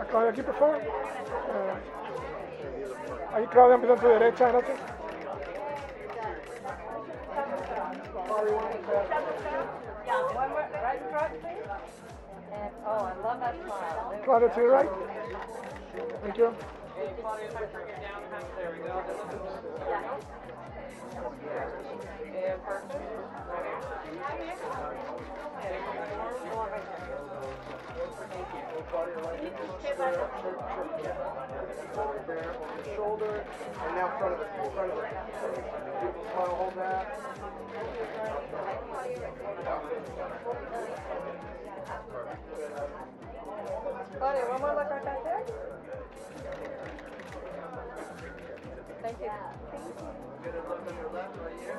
A Claudia aquí, por favor. Eh, ahí Claudia empieza a tu derecha, gracias. Claudia to your right. Thank you. Shoulder, and now front of the front of the smile, hold that. Claudia, one more look right back there. Thank you. Get a look on your left right here.